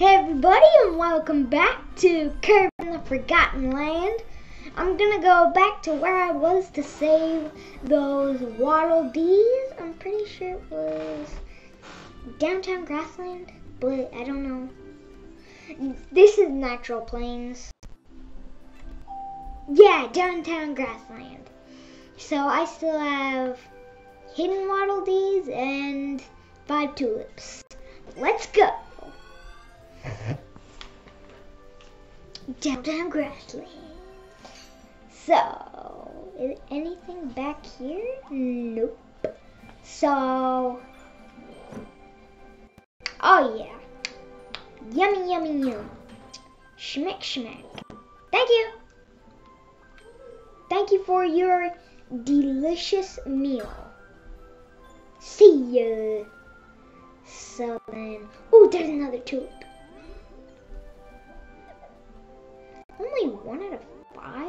Hey everybody and welcome back to Kirby and the Forgotten Land. I'm gonna go back to where I was to save those Waddle Dees. I'm pretty sure it was downtown Grassland, but I don't know. This is Natural Plains. Yeah, downtown Grassland. So I still have hidden Waddle Dees and five tulips. Let's go. Downtown Grassland. So, is anything back here? Nope. So, oh yeah. Yummy, yummy, yum. Schmeck, schmeck. Thank you. Thank you for your delicious meal. See ya. So then, oh, there's another tulip. One out of five?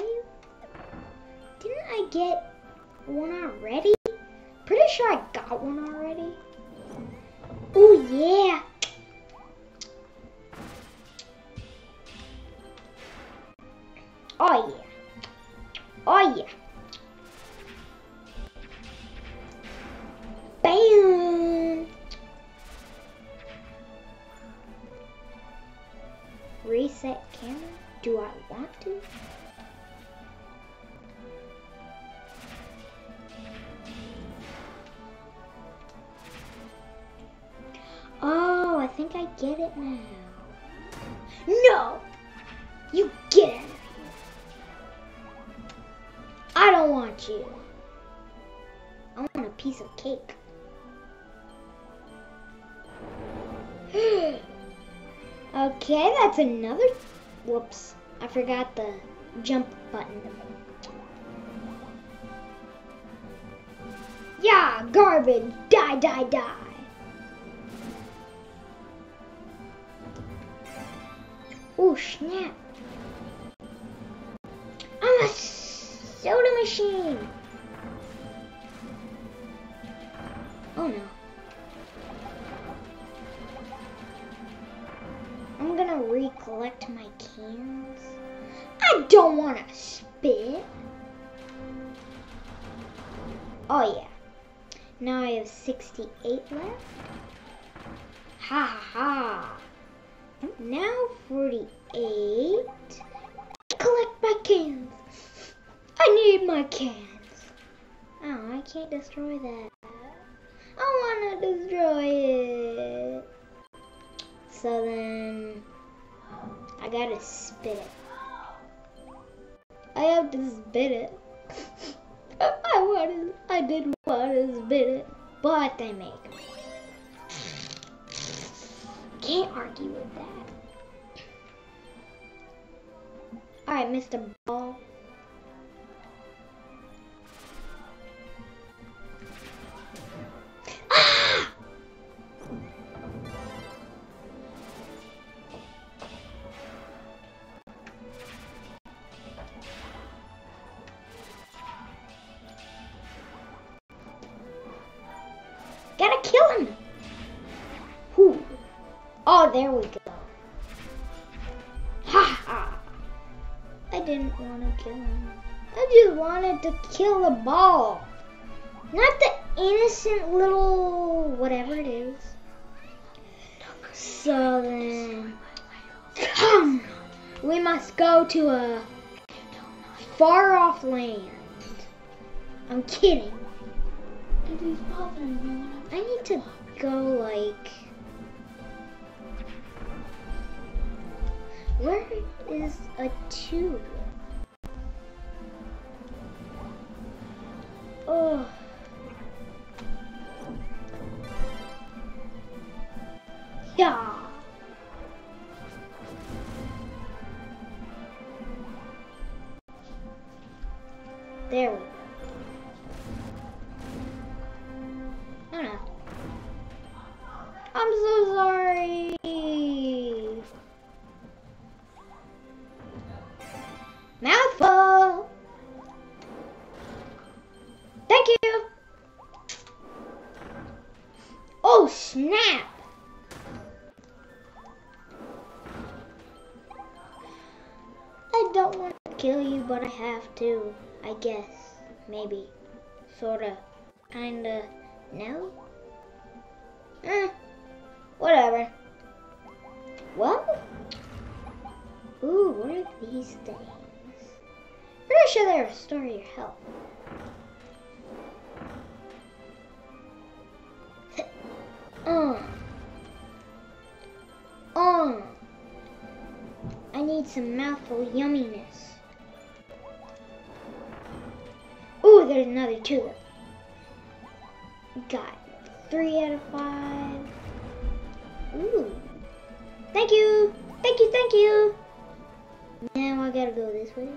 Didn't I get one already? Pretty sure I got one already. Oh yeah. Oh yeah. Oh yeah. Bam! Reset camera? Do I want to? Oh, I think I get it now. No! You get out of here. I don't want you. I want a piece of cake. okay, that's another. Whoops, I forgot the jump button. Yeah, garbage. Die, die, die. Oh, snap. I'm a soda machine. Oh no. I'm gonna recollect my. Don't wanna spit. Oh yeah. Now I have 68 left. Ha ha ha. Now 48. Collect my cans. I need my cans. Oh, I can't destroy that. I want to destroy it. So then, I gotta spit it. I have to spit it. I wanted, I did want to spit it, but they make me. Can't argue with that. All right, Mr. Ball. There we go. Ha ha. I didn't want to kill him. I just wanted to kill the ball. Not the innocent little whatever it is. So then, come. We must go to a far off land. I'm kidding. I need to go like. Where is a tube? Oh. Yeah. No? Eh. Whatever. Well? Ooh, what are these things? Pretty sure they restore your health. Uh. Uh. I need some mouthful yumminess. Ooh, there's another tulip. Got three out of five. Ooh. Thank you. Thank you, thank you. Now I gotta go this way.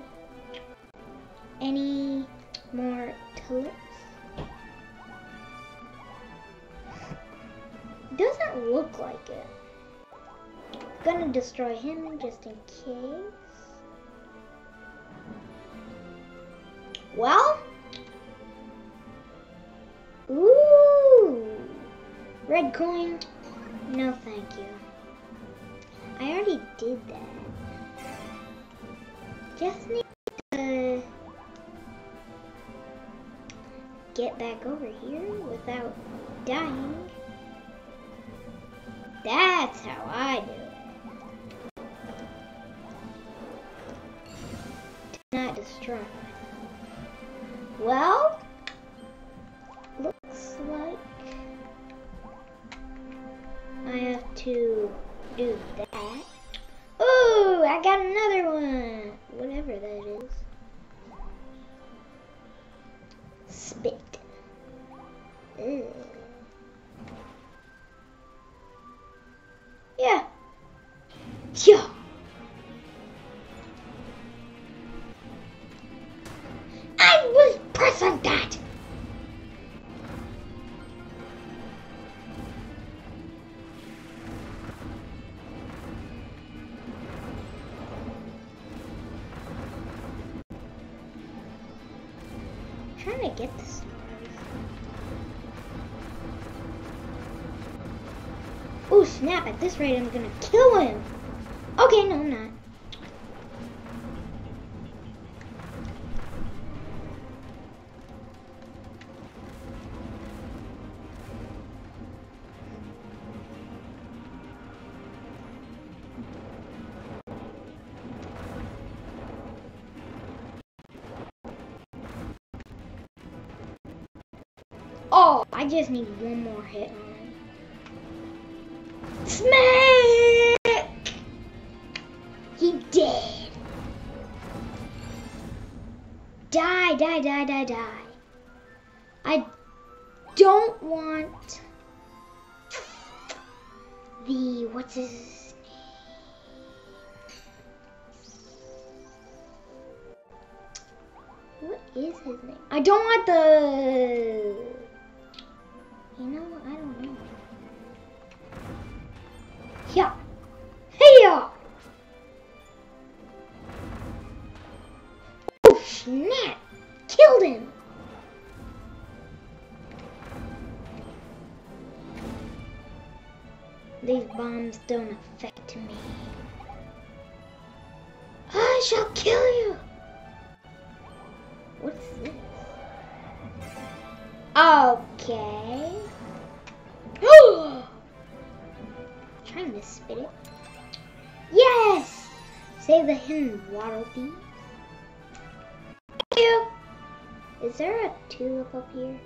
Any more tulips? Doesn't look like it. Gonna destroy him just in case. Well. Red coin. No, thank you. I already did that. Just need to get back over here without dying. That's how I do it. Do not destroy. Well, 嗯。This rate I'm gonna kill him. Okay, no I'm not. Oh, I just need one more hit. Smack! He did. Die, die, die, die, die. I don't want the what's his name? What is his name? I don't want the These bombs don't affect me. I shall kill you! What's this? Okay. Trying to spit it. Yes! Save the hidden Waddle Dees. Thank you! Is there a tulip up here?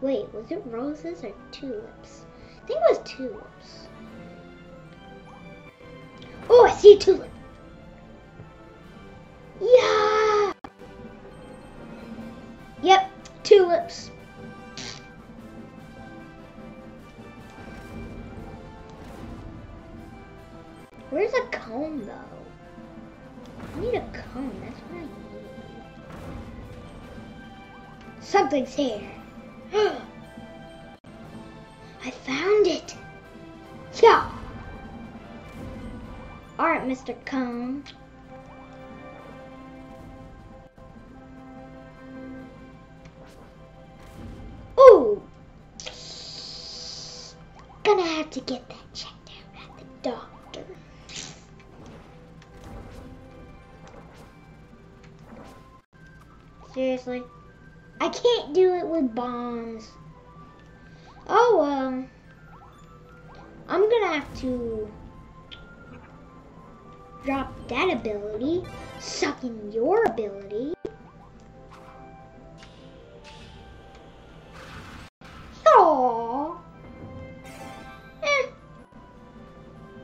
Wait, was it roses or tulips? I think it was tulips. Oh, I see a tulip! Yeah! Yep, tulips. Where's a comb though? I need a comb, that's what I need. Something's here. Oh, I found it. Yeah. Alright, Mr. Comb. Ooh. Gonna have to get that checked out at the doctor. Seriously? I can't do it with bombs. Oh well. I'm gonna have to drop that ability, suck in your ability. Aww. Eh.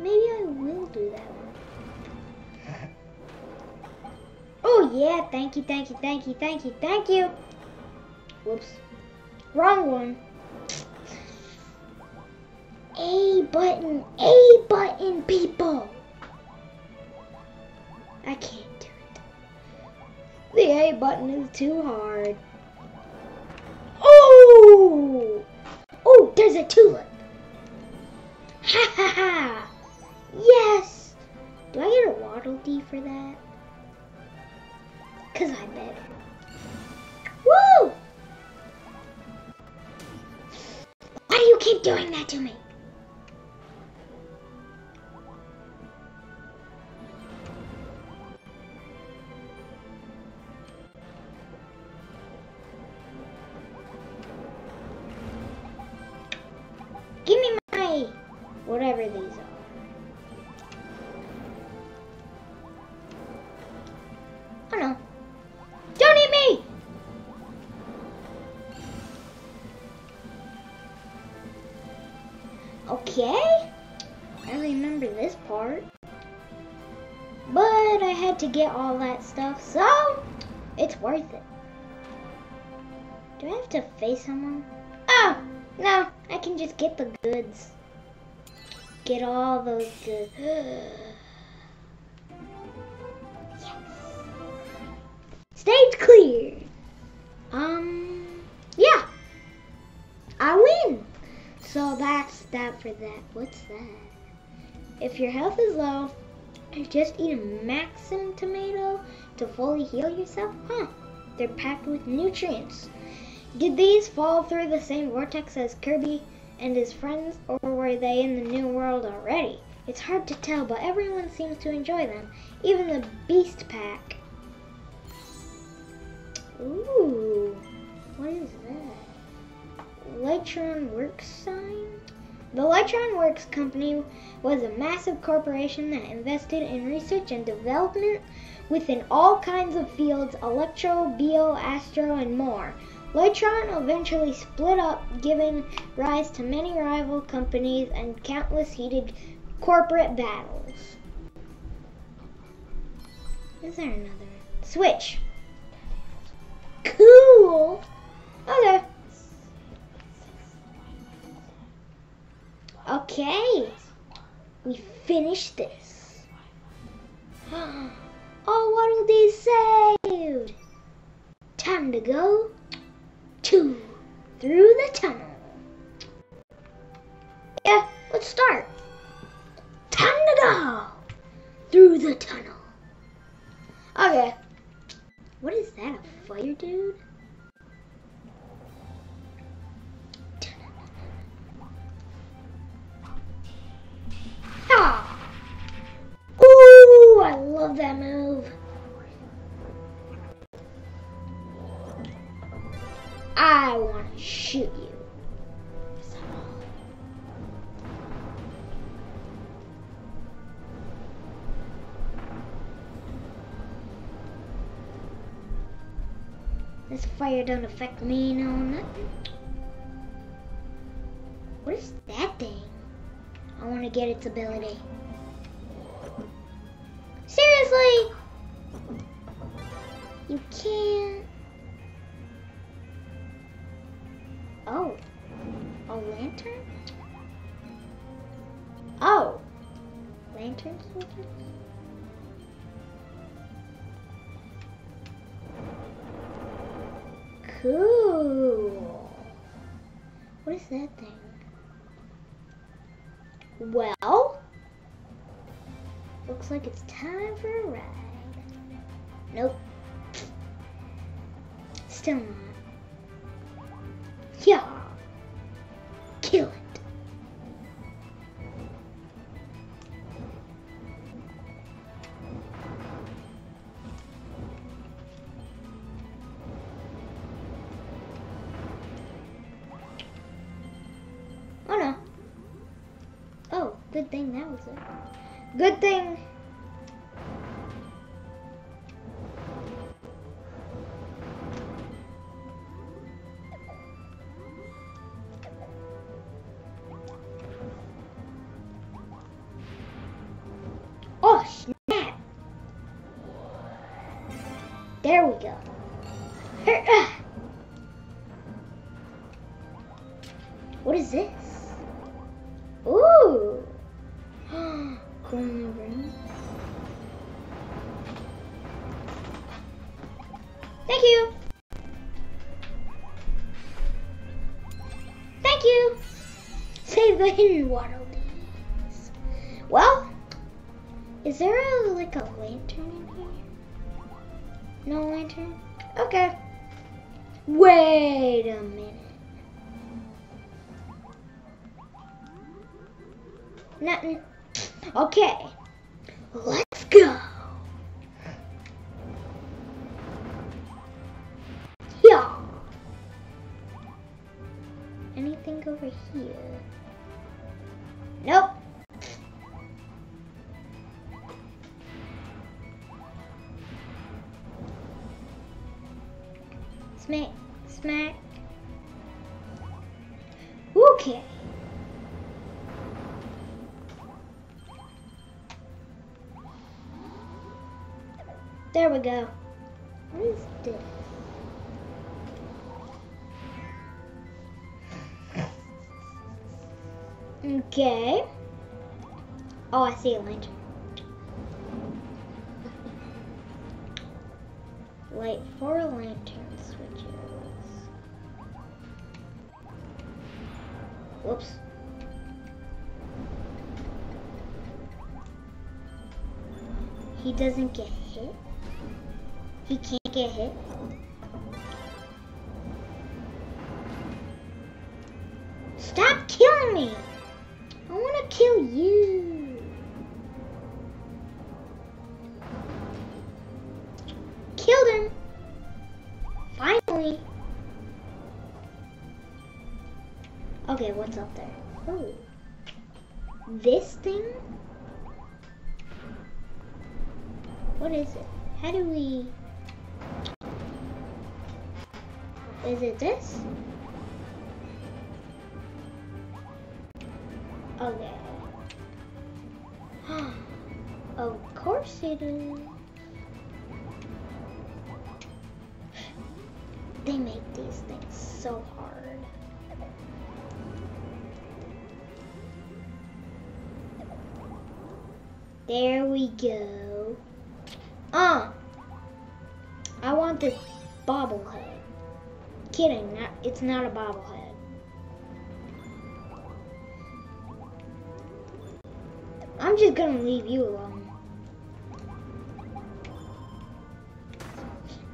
Maybe I will do that one. Oh yeah, thank you, thank you, thank you, thank you, thank you. Whoops. Wrong one. Button, A button, people. I can't do it. The A button is too hard. Oh! Oh, there's a tulip. Ha ha ha! Yes! Do I get a Waddle Dee for that? Cause I better. Woo! Why do you keep doing that to me? To get all that stuff, so it's worth it. Do I have to face someone? Oh, no, I can just get the goods. Get all those goods. yes. Stage clear. Um, yeah. I win. So that's that for that. What's that? If your health is low, just eat a maximum tomato to fully heal yourself? Huh. They're packed with nutrients. Did these fall through the same vortex as Kirby and his friends, or were they in the new world already? It's hard to tell, but everyone seems to enjoy them, even the Beast Pack. Ooh, what is that? Lytron Works sign? The Lytron Works Company was a massive corporation that invested in research and development within all kinds of fields electro, bio, astro, and more. Lytron eventually split up, giving rise to many rival companies and countless heated corporate battles. Is there another? Switch. Cool. Okay. Okay. We finished this. Oh, Waddle Dees saved? Time to go two through the tunnel. Yeah, let's start. Time to go through the tunnel. Okay. What is that? A fire dude? Ah! Ooh, I love that move. I want to shoot you. This fire don't affect me, no nothing. What is to get its ability. Seriously? You can't. Oh. A lantern? Oh. Lantern soldiers? Cool. What is that thing? Well, looks like it's time for a ride. Nope. Still not. Yeah. Good thing. Oh, snap. There we go. Ah. What is this? Save the hidden Waddle Dees. Well, is there a, like a lantern in here? No lantern? Okay. Wait a minute. Nothing. Okay. Let's go. Yeah. Anything over here? Nope. Smack, smack. Okay. There we go. He doesn't get hit. He can't get hit. Stop killing me! I want to kill you. Killed him. Finally. Okay, what's up there? Oh. This thing? What is it? How do we... Is it this? Okay. of course it is. They make these things so hard. There we go. Uh, I want this bobblehead. Kidding, not, it's not a bobblehead. I'm just gonna leave you alone.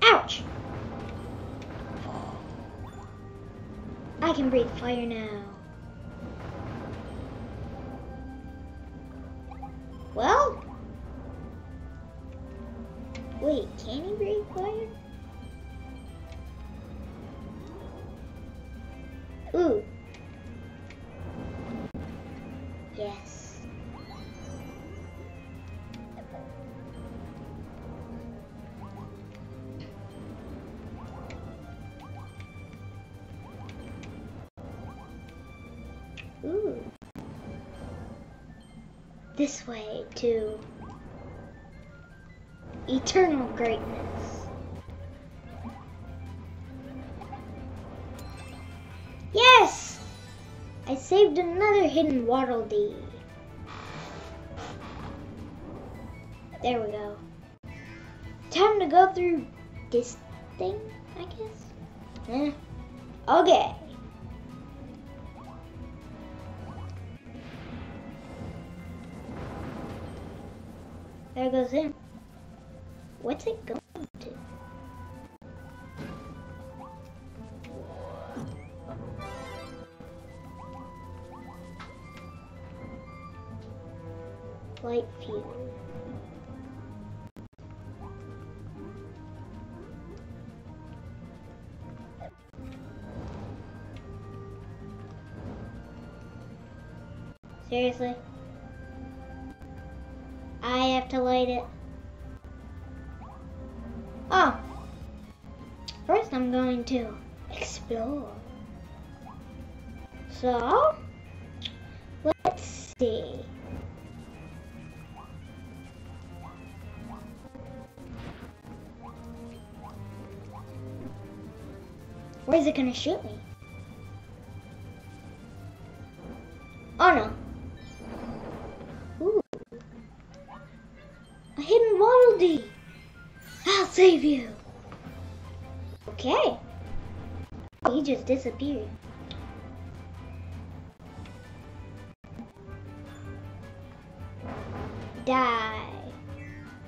Ouch! I can breathe fire now. This way to eternal greatness. Yes! I saved another hidden Waddle Dee. There we go. Time to go through this thing, I guess. Eh. Okay. Light fuse. Seriously? It gonna shoot me? Oh no. Ooh. A hidden Waddle Dee. I'll save you. Okay. Oh, he just disappeared. Die.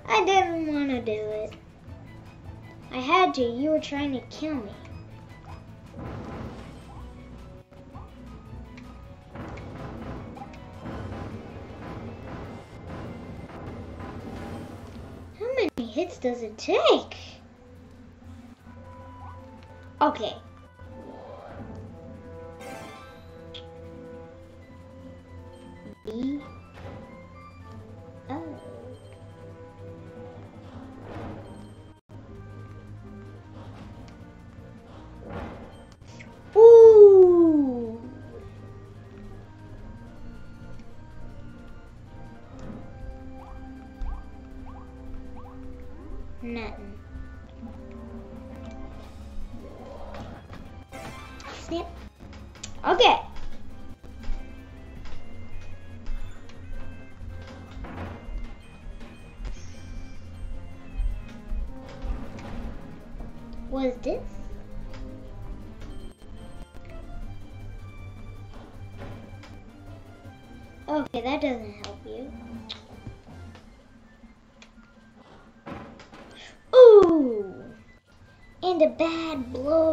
I didn't want to do it. I had to. You were trying to kill me. Hits does it take? Okay.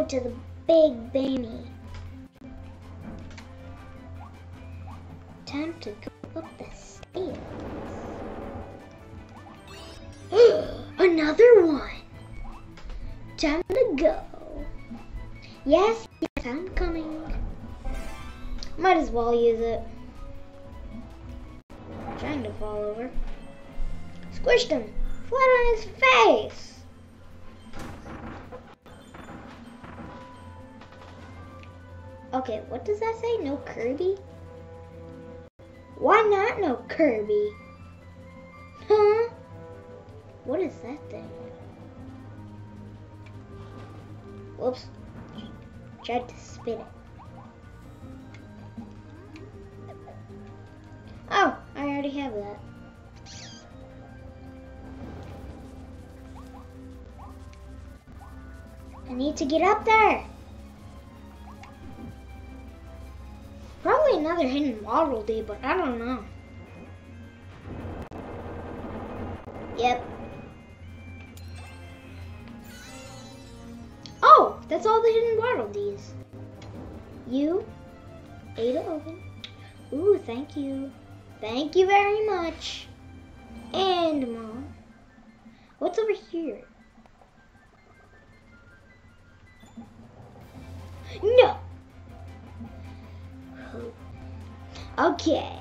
To the big baby. Time to go up the stairs. Another one. Time to go. Yes, yes, I'm coming. Might as well use it. Trying to fall over. Squished him. Flat on his face. Okay, what does that say? No Kirby? Why not no Kirby? Huh? What is that thing? Whoops. Tried to spit it. Oh, I already have that. I need to get up there. Another hidden Waddle Dee, but I don't know. Yep. Oh, that's all the hidden Waddle Dees. You, Ada Oven. Ooh, thank you. Thank you very much. And Mom. What's over here? No. Okay.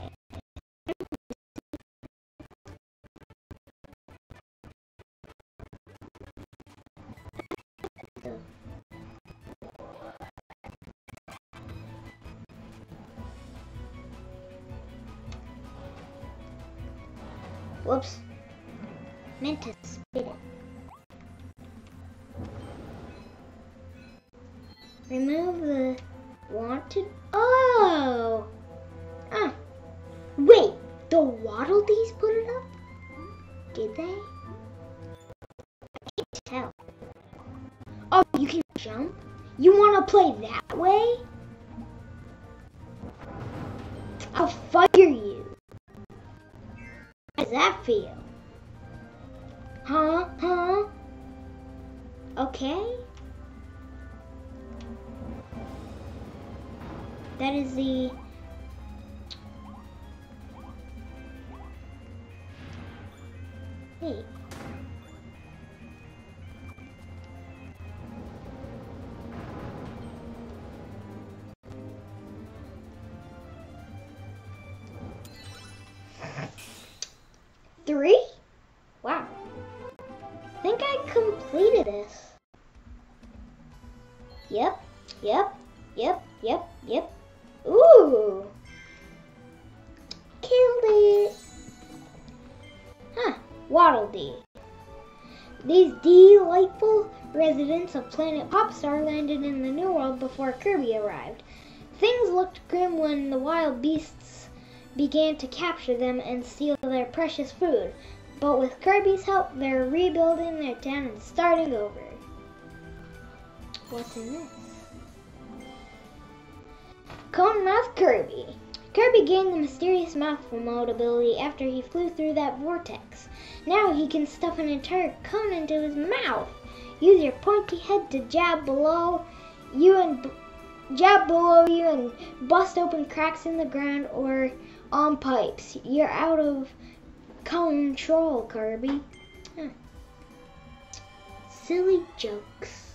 Whoops. Meant to spit it. Remove the wanted. Oh! The Waddle Dees put it up? Did they? I can't tell. Oh, you can jump? You want to play that way? I'll fire you. How does that feel? Huh? Huh? Okay. That is the Three? Wow. I think I completed this. Yep, yep. Residents of planet Popstar landed in the New World before Kirby arrived. Things looked grim when the wild beasts began to capture them and steal their precious food. But with Kirby's help, they're rebuilding their town and starting over. What's in this? Cone Mouth Kirby. Kirby gained the mysterious mouthful mode ability after he flew through that vortex. Now he can stuff an entire cone into his mouth. Use your pointy head to jab below you and jab below you and bust open cracks in the ground or on pipes. You're out of control, Kirby. Huh. Silly jokes.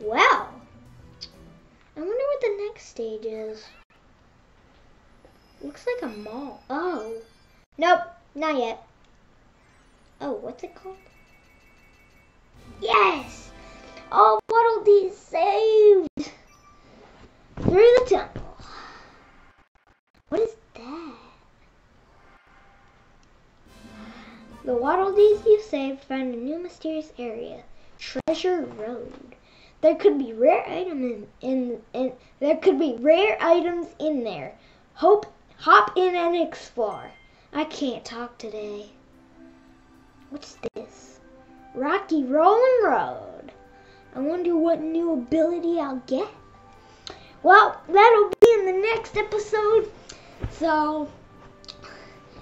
Well, I wonder what the next stage is. Looks like a mall. Oh. Nope, not yet. Oh, what's it called? Yes! Oh, Waddle saved! Through the tunnel. What is that? The Waddle you saved found a new mysterious area. Treasure Road. There could be rare items in, in, in there could be rare items in there. Hope hop in and explore. I can't talk today. What's this? Rocky Rolling Road. I wonder what new ability I'll get. Well, that'll be in the next episode. So,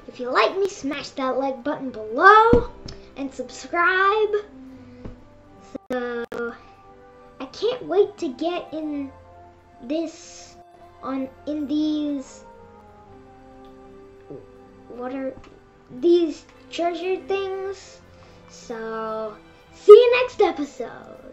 if you like me, smash that like button below and subscribe. So, I can't wait to get in this on in these what are these treasure things. So, see you next episode.